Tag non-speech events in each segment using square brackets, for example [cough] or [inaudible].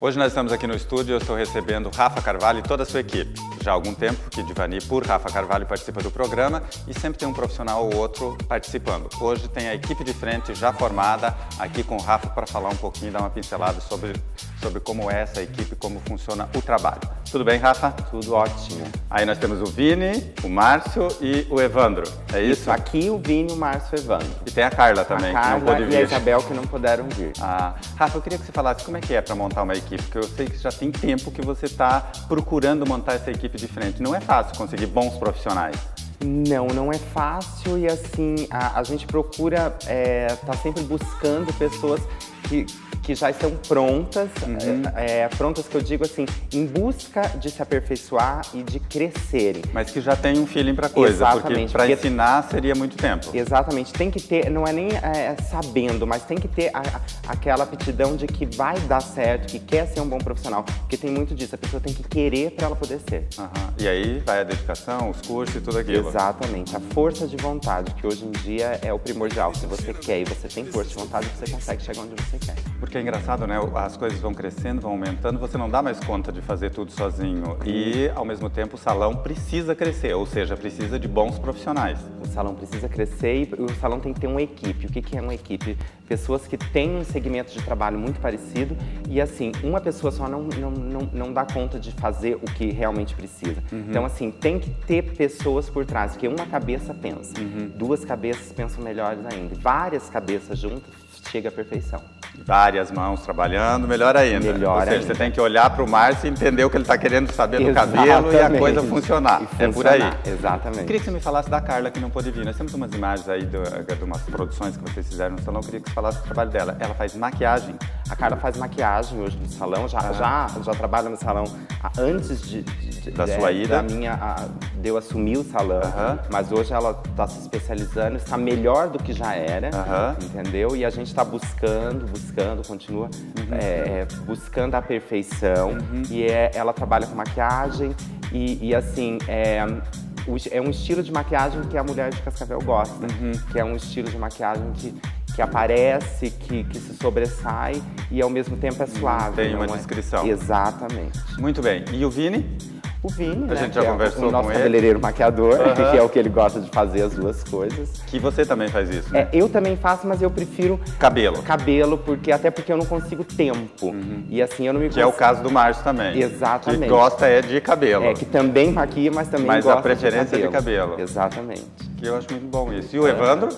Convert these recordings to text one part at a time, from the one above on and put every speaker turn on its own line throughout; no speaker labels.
Hoje nós estamos aqui no estúdio, eu estou recebendo Rafa Carvalho e toda a sua equipe. Já há algum tempo que Divani por Rafa Carvalho participa do programa e sempre tem um profissional ou outro participando. Hoje tem a equipe de frente já formada aqui com o Rafa para falar um pouquinho, dar uma pincelada sobre, sobre como é essa equipe, como funciona o trabalho. Tudo bem, Rafa?
Tudo ótimo.
Aí nós temos o Vini, o Márcio e o Evandro, é isso?
Isso aqui o Vini, o Márcio e o Evandro.
E tem a Carla também,
a
que não
Carla
pôde
e
vir.
a Isabel que não puderam vir.
Ah, Rafa, eu queria que você falasse como é que é para montar uma equipe, porque eu sei que já tem tempo que você está procurando montar essa equipe de frente. Não é fácil conseguir bons profissionais.
Não, não é fácil e assim, a, a gente procura estar tá sempre buscando pessoas que, que já estão prontas,
Uhum.
é, é, prontas que eu digo assim, em busca de se aperfeiçoar e de crescerem.
Mas que já tem um feeling para coisa, porque
Exatamente,
para
porque-
ensinar seria muito tempo.
Exatamente, tem que ter, não é nem é, sabendo, mas tem que ter a- a- aquela aptidão de que vai dar certo, que quer ser um bom profissional. Porque tem muito disso, a pessoa tem que querer para ela poder ser.
Aham. E aí vai a dedicação, os cursos e tudo aquilo.
Exatamente, a força de vontade, que hoje em dia é o primordial. Se você quer e você tem força de vontade, você consegue chegar onde você quer.
Porque é engraçado, né? As coisas vão crescendo, vão aumentando, você não dá mais conta de fazer tudo sozinho. E, ao mesmo tempo, o salão precisa crescer, ou seja, precisa de bons profissionais.
O salão precisa crescer e o salão tem que ter uma equipe. O que é uma equipe? Pessoas que têm um segmento de trabalho muito parecido e, assim, uma pessoa só não, não, não, não dá conta de fazer o que realmente precisa. Então, assim, tem que ter pessoas por trás, porque uma cabeça pensa, duas cabeças pensam melhores ainda. Várias cabeças juntas chega à perfeição.
Várias mãos trabalhando, melhor ainda.
Melhor
ou seja,
ainda.
você tem que olhar para o Márcio e entender o que ele está querendo saber do cabelo e a
Exatamente.
coisa funcionar.
E
É por aí.
funcionar, Exatamente.
Eu queria que você me falasse da Carla, que não pôde vir. Nós temos umas imagens aí do- de umas produções que vocês fizeram no salão. Eu queria que você falasse do trabalho dela. Ela faz maquiagem.
A Carla faz maquiagem hoje no salão, já, já, já trabalha no salão ah, antes de-
Da
de-
sua ida?
Da minha, ah, de eu assumir o salão. Mas hoje ela está se especializando, está melhor do que já era, entendeu? E a gente está buscando, buscando, continua
Uhum.
é, buscando a perfeição. E é, ela trabalha com maquiagem e, e, assim, é, é um estilo de maquiagem que a mulher de Cascavel gosta,
Uhum.
que é um estilo de maquiagem que, que aparece, que, que se sobressai e ao mesmo tempo é suave.
tem uma
é?
descrição.
Exatamente.
Muito bem. E o Vini?
O Vini,
A
né,
gente já
que é
conversou
o nosso
com ele.
cabeleireiro maquiador,
Aham.
que é o que ele gosta de fazer as duas coisas.
Que você também faz isso, né?
É, eu também faço, mas eu prefiro
Cabelo.
cabelo, porque até porque eu não consigo tempo. E assim eu não me
Uhum. Que é o caso do Márcio também.
Exatamente.
Que gosta é de cabelo.
É, que também maquia, mas também
Mas a
gosta
preferência é
de
de
cabelo.
cabelo.
Exatamente.
Que eu acho muito bom isso. E o Evandro?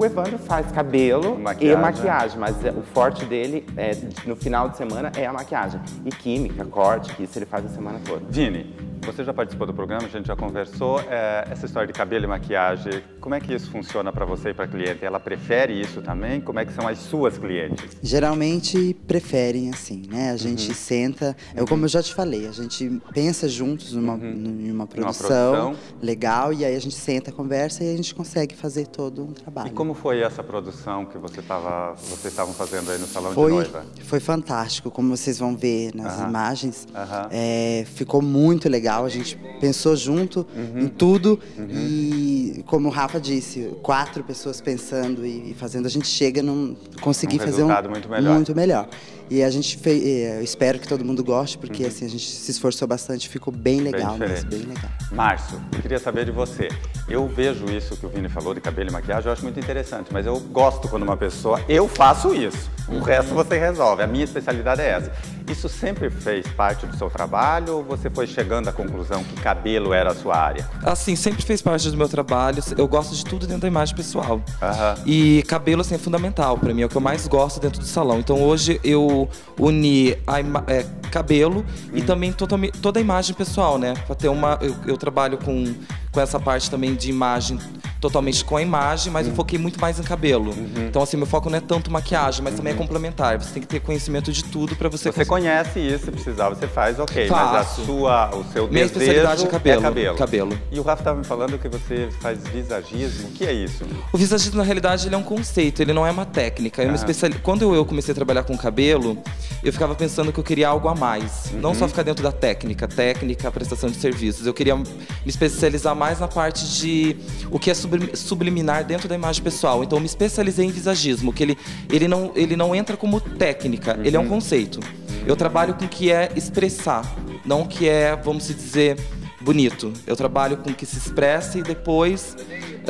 O Evandro faz cabelo
Maquiagem.
e maquiagem, mas é, o forte dele é, no final de semana é a maquiagem. E química, corte, que isso ele faz a semana toda.
Vini, você já participou do programa, a gente já conversou. É, essa história de cabelo e maquiagem, como é que isso funciona para você e para cliente? Ela prefere isso também? Como é que são as suas clientes?
Geralmente preferem assim, né? A gente
Uhum.
senta, é como eu já te falei, a gente pensa juntos numa, numa produção,
Uhum. produção.
legal e aí a gente senta, conversa e a gente consegue fazer todo um
E
trabalho.
como foi essa produção que você tava, vocês estavam fazendo aí no salão de
Foi,
noiva?
foi fantástico, como vocês vão ver nas
Aham.
imagens. É, ficou muito legal, a gente pensou junto
Uhum.
em tudo e, como o Rafa disse, quatro pessoas pensando e, fazendo, a gente chega num conseguir
Um
fazer um
muito melhor.
muito melhor. E a gente fez, eu espero que todo mundo goste,
Uhum.
porque assim a gente se esforçou bastante, ficou bem legal
diferente.
mesmo, bem legal.
Márcio, eu queria saber de você. Eu vejo isso que o Vini falou de cabelo e maquiagem, eu acho muito interessante, mas eu gosto quando uma pessoa. Eu faço isso. O resto você resolve. A minha especialidade é essa. Isso sempre fez parte do seu trabalho ou você foi chegando à conclusão que cabelo era a sua área?
Assim, sempre fez parte do meu trabalho. Eu gosto de tudo dentro da imagem pessoal.
Aham.
E cabelo, assim, é fundamental pra mim. É o que eu mais gosto dentro do salão. Então, hoje, eu uni é, cabelo e também totalme- toda a imagem pessoal, né? Pra ter uma... Eu, eu trabalho com, com essa parte também de imagem totalmente com a imagem, mas eu foquei muito mais em cabelo. Então, assim, meu foco não é tanto maquiagem, mas também é complementar. Você tem que ter conhecimento de tudo pra você...
Você
cons-
conhece isso, se precisar, você faz, ok. Mas a
Faço.
sua, o seu
Minha
desejo
especialidade é cabelo.
cabelo.
Cabelo.
E o Rafa estava me falando que você faz visagismo. O que é isso?
O visagismo, na realidade, ele é um conceito, ele não é uma técnica. Eu me especiali... Quando eu comecei a trabalhar com cabelo, eu ficava pensando que eu queria algo a mais. Não só ficar dentro da técnica, técnica, prestação de serviços. Eu queria me especializar mais na parte de o que é sublim- subliminar dentro da imagem pessoal. Então, eu me especializei em visagismo, que ele, ele, não, ele não entra como técnica, ele é um conceito. Eu trabalho com o que é expressar, não o que é, vamos dizer, bonito. Eu trabalho com o que se expressa e depois.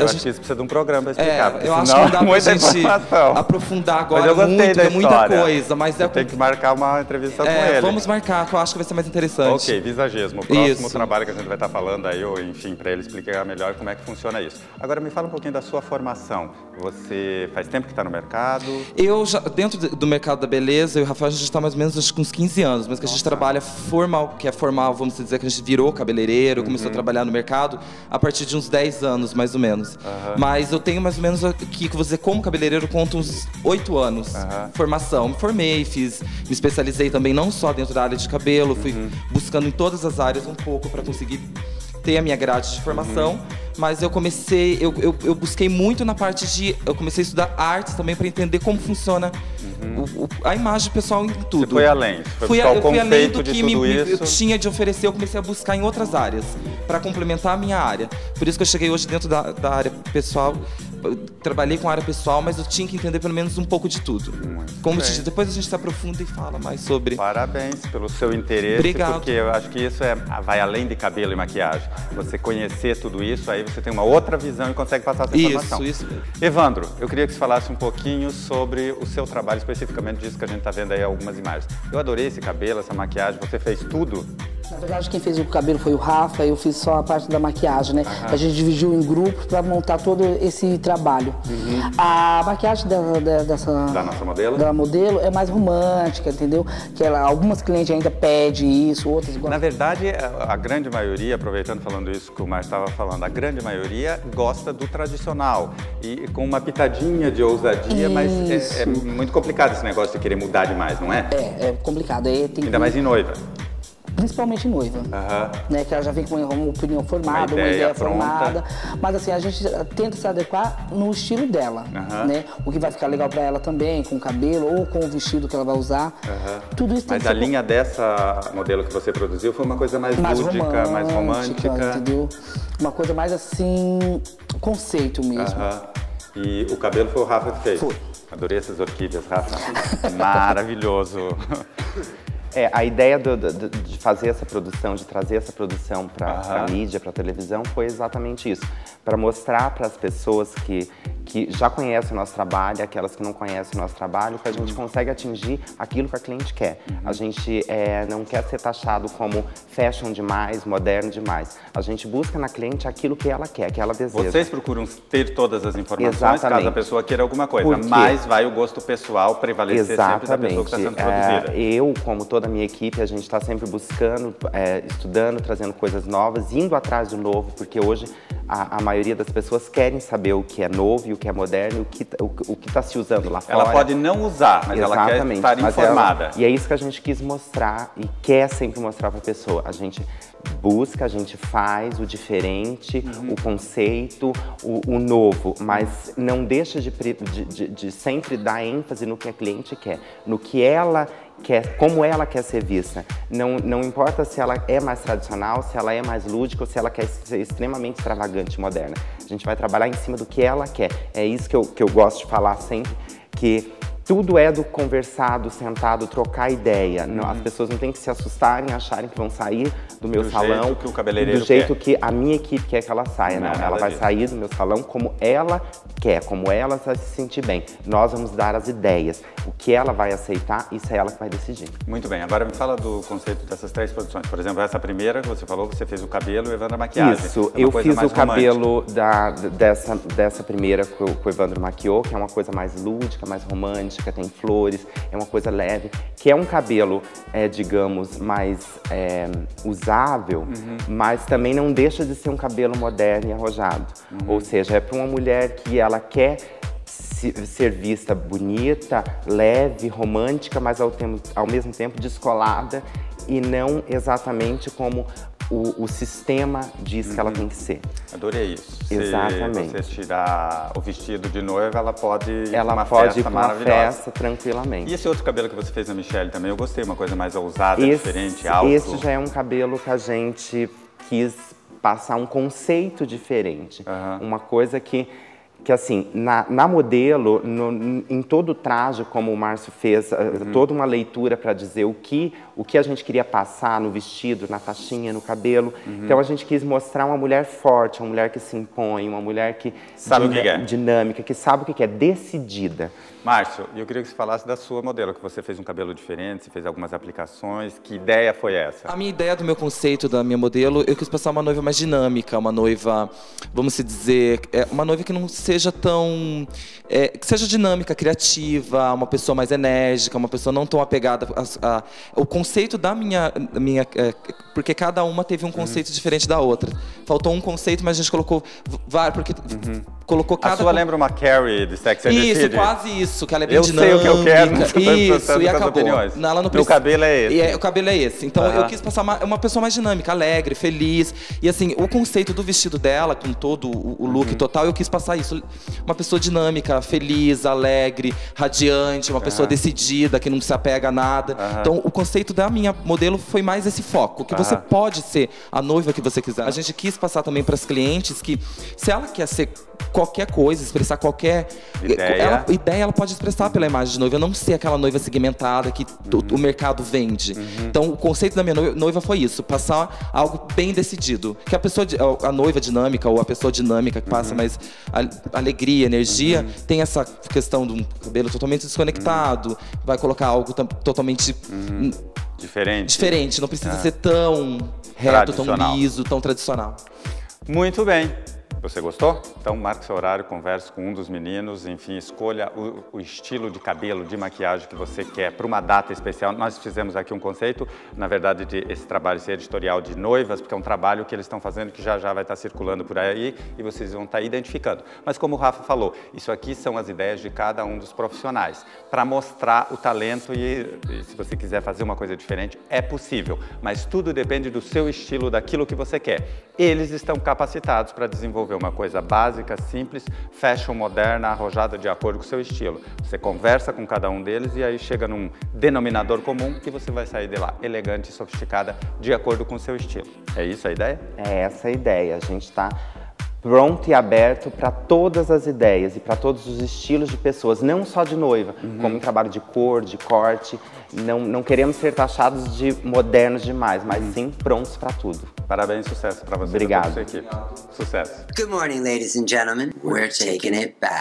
Eu acho gente... que isso precisa de um programa para explicar.
É, eu acho que não dá [laughs] pra gente informação. aprofundar agora
mas eu
muito,
da
é muita coisa. Mas é
Tem que marcar uma entrevista
é,
com ele.
Vamos marcar, que eu acho que vai ser mais interessante.
Ok, visagismo. O próximo isso. trabalho que a gente vai estar falando aí, ou enfim, para ele explicar melhor como é que funciona isso. Agora me fala um pouquinho da sua formação. Você faz tempo que está no mercado?
Eu já, dentro do mercado da beleza, eu e o Rafael, a gente está mais ou menos acho, com uns 15 anos, mas que a gente trabalha formal, que é formal, vamos dizer que a gente virou cabeleireiro, uhum. começou a trabalhar no mercado a partir de uns 10 anos, mais ou menos. Uhum. Mas eu tenho mais ou menos aqui, que você como cabeleireiro, conta uns 8 anos. Uhum. Formação. Me formei, fiz, me especializei também não só dentro da área de cabelo, fui uhum. buscando em todas as áreas um pouco para conseguir ter a minha grade de formação. Uhum mas eu comecei, eu, eu, eu, busquei muito na parte de. Eu comecei a estudar artes também para entender como funciona uhum. o, o, a imagem pessoal em tudo. Você
foi além. Foi
fui,
eu
fui além do
que
me,
eu
tinha de oferecer, eu comecei a buscar em outras áreas para complementar a minha área. Por isso que eu cheguei hoje dentro da, da área pessoal trabalhei com área pessoal, mas eu tinha que entender pelo menos um pouco de tudo. Muito Como te, depois a gente se aprofunda e fala mais sobre.
Parabéns pelo seu interesse,
Obrigado.
porque eu acho que isso é, vai além de cabelo e maquiagem. Você conhecer tudo isso, aí você tem uma outra visão e consegue passar essa informação.
Isso, isso.
Evandro, eu queria que você falasse um pouquinho sobre o seu trabalho, especificamente disso que a gente está vendo aí algumas imagens. Eu adorei esse cabelo, essa maquiagem, você fez tudo?
Na verdade, quem fez o cabelo foi o Rafa, eu fiz só a parte da maquiagem, né? A gente dividiu em grupos para montar todo esse trabalho. Uhum. A maquiagem da, da, dessa...
Da nossa modelo?
Da modelo é mais romântica, entendeu? Que ela, algumas clientes ainda pedem isso, outras gostam.
Na verdade, a, a grande maioria, aproveitando falando isso que o Mar estava falando, a grande maioria gosta do tradicional. E com uma pitadinha de ousadia, isso. mas é, é, muito complicado esse negócio de querer mudar demais, não é?
É, é complicado. Aí tem
ainda mais em noiva
principalmente noiva, uhum. né? Que ela já vem com uma opinião formada, uma ideia, uma ideia formada. Mas assim, a gente tenta se adequar no estilo dela, uhum. né? O que vai ficar legal para ela também, com o cabelo ou com o vestido que ela vai usar. Uhum. Tudo isso tem
Mas a linha dessa modelo que você produziu foi uma coisa mais, mais lúdica, romântica, mais romântica.
Entendeu? Uma coisa mais assim, conceito mesmo.
E o cabelo foi o Rafa que fez?
Foi.
Adorei essas orquídeas, Rafa. [laughs] Maravilhoso.
É, a ideia do, do, de fazer essa produção, de trazer essa produção para a mídia, para a televisão, foi exatamente isso. Para mostrar para as pessoas que, que já conhecem o nosso trabalho, aquelas que não conhecem o nosso trabalho, que a gente consegue atingir aquilo que a cliente quer. Uhum. A gente é, não quer ser taxado como fashion demais, moderno demais. A gente busca na cliente aquilo que ela quer, que ela deseja.
Vocês procuram ter todas as informações Exatamente. caso a pessoa queira alguma coisa, mas vai o gosto pessoal prevalecer
Exatamente.
sempre da pessoa que está sendo produzida.
É, eu, como toda a minha equipe, a gente está sempre buscando, é, estudando, trazendo coisas novas, indo atrás do novo, porque hoje a, a, maioria das pessoas querem saber o que é novo e o que é moderno, o que o, o que está se usando lá fora.
Ela pode não usar, mas Exatamente, ela quer estar informada.
Ela, e é isso que a gente quis mostrar e quer sempre mostrar para a pessoa. A gente busca, a gente faz o diferente, uhum. o conceito, o, o, novo, mas não deixa de, de, de, sempre dar ênfase no que a cliente quer, no que ela quer, como ela quer ser vista. Não, não importa se ela é mais tradicional, se ela é mais lúdica ou se ela quer ser extremamente extravagante e moderna. A gente vai trabalhar em cima do que ela quer. É isso que eu, que eu gosto de falar sempre, que tudo é do conversado, sentado, trocar ideia. Uhum. As pessoas não têm que se assustarem, acharem que vão sair do meu
do
salão
jeito que o cabeleireiro
do jeito
quer.
que a minha equipe quer que ela saia. Não, não ela vai disso. sair do meu salão como ela quer, como ela vai se sentir bem. Nós vamos dar as ideias. O que ela vai aceitar, isso é ela que vai decidir.
Muito bem. Agora me fala do conceito dessas três produções. Por exemplo, essa primeira que você falou, você fez o cabelo e o Evandro a maquiagem.
Isso. É eu fiz o cabelo da, dessa, dessa primeira que o Evandro maquiou, que é uma coisa mais lúdica, mais romântica, tem flores é uma coisa leve, que é um cabelo, é, digamos, mais é, usável, uhum. mas também não deixa de ser um cabelo moderno e arrojado. Uhum. Ou seja, é para uma mulher que ela quer ser vista bonita, leve, romântica, mas ao, tempo, ao mesmo tempo descolada e não exatamente como o, o sistema diz uhum. que ela uhum. tem que ser.
Adorei isso.
Exatamente.
Se você tirar o vestido de noiva, ela pode ir
ela
uma
pode
festa
ir uma festa tranquilamente.
E esse outro cabelo que você fez na Michelle também, eu gostei, uma coisa mais ousada, esse, diferente, alto.
Esse já é um cabelo que a gente quis passar um conceito diferente. Uhum. Uma coisa que que assim, na, na modelo, no, em todo o traje, como o Márcio fez, uhum. toda uma leitura para dizer o que, o que a gente queria passar no vestido, na faixinha, no cabelo. Uhum. Então a gente quis mostrar uma mulher forte, uma mulher que se impõe, uma mulher que
sabe o que é.
dinâmica, que sabe o que é, decidida.
Márcio, eu queria que você falasse da sua modelo, que você fez um cabelo diferente, você fez algumas aplicações. Que ideia foi essa?
A minha ideia do meu conceito da minha modelo, eu quis passar uma noiva mais dinâmica, uma noiva, vamos dizer, é, uma noiva que não seja tão. É, que seja dinâmica, criativa, uma pessoa mais enérgica, uma pessoa não tão apegada. A, a, o conceito da minha. minha é, porque cada uma teve um conceito uhum. diferente da outra. Faltou um conceito, mas a gente colocou vários, porque. Uhum colocou cada.
A sua lembra uma Carrie de Sex and
Isso,
City?
quase isso, que ela é bem
eu
dinâmica.
Eu sei o que eu quero, [laughs] mas
isso, e acabou. Não, ela não
Meu cabelo é esse.
É, o cabelo é esse. Então eu quis passar uma, uma, pessoa mais dinâmica, alegre, feliz. E assim, o conceito do vestido dela, com todo o, look uh uhum. total, eu quis passar isso. Uma pessoa dinâmica, feliz, alegre, radiante, uma pessoa decidida, que não se apega a nada. Então o conceito da minha modelo foi mais esse foco, que você pode ser a noiva que você quiser. A gente quis passar também para as clientes que se ela quer ser qualquer coisa, expressar qualquer
ideia.
Ela, ideia ela pode expressar pela imagem de noiva, não ser aquela noiva segmentada que uhum. o, mercado vende. Uhum. Então, o conceito da minha noiva foi isso, passar algo bem decidido, que a pessoa, a noiva dinâmica ou a pessoa dinâmica que passa uhum. mais alegria, energia, uhum. tem essa questão do cabelo totalmente desconectado, vai colocar algo totalmente
uhum. diferente.
Diferente, não precisa é. ser tão reto, tão liso, tão tradicional.
Muito bem. Você gostou? Então marque seu horário, converse com um dos meninos, enfim, escolha o, o estilo de cabelo, de maquiagem que você quer para uma data especial. Nós fizemos aqui um conceito, na verdade, de esse trabalho ser editorial de noivas, porque é um trabalho que eles estão fazendo que já já vai estar circulando por aí e vocês vão estar identificando. Mas como o Rafa falou, isso aqui são as ideias de cada um dos profissionais, para mostrar o talento e, e se você quiser fazer uma coisa diferente, é possível. Mas tudo depende do seu estilo, daquilo que você quer. Eles estão capacitados para desenvolver desenvolver uma coisa básica, simples, fashion moderna, arrojada de acordo com o seu estilo. Você conversa com cada um deles e aí chega num denominador comum que você vai sair de lá elegante e sofisticada de acordo com o seu estilo. É isso a ideia?
É essa a ideia. A gente está pronto e aberto para todas as ideias e para todos os estilos de pessoas, não só de noiva, uhum. como em trabalho de cor, de corte. Não, não queremos ser taxados de modernos demais, mas uhum. sim prontos para tudo.
Parabéns, sucesso para você.
Obrigado.
Sucesso.
Good morning, ladies and gentlemen. We're taking it back.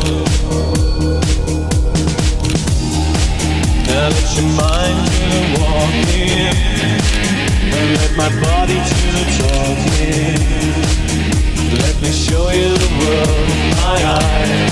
walk And let my body to the talking. Let me show you the world with my eyes.